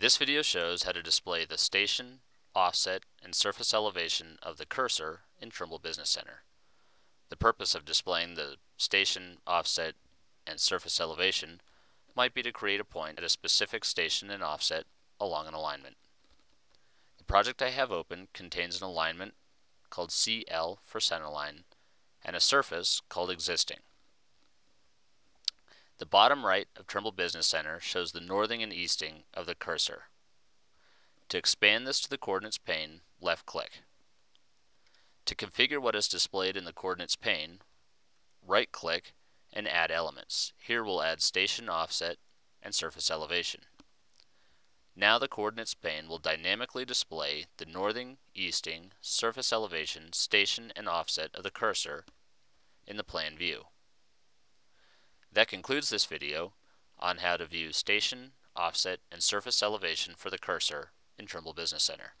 This video shows how to display the station, offset, and surface elevation of the cursor in Trimble Business Center. The purpose of displaying the station, offset, and surface elevation might be to create a point at a specific station and offset along an alignment. The project I have open contains an alignment called CL for centerline and a surface called existing. The bottom right of Trimble Business Center shows the northing and easting of the cursor. To expand this to the coordinates pane, left click. To configure what is displayed in the coordinates pane, right click and add elements. Here we'll add station offset and surface elevation. Now the coordinates pane will dynamically display the northing, easting, surface elevation, station, and offset of the cursor in the plan view. That concludes this video on how to view station, offset, and surface elevation for the cursor in Trimble Business Center.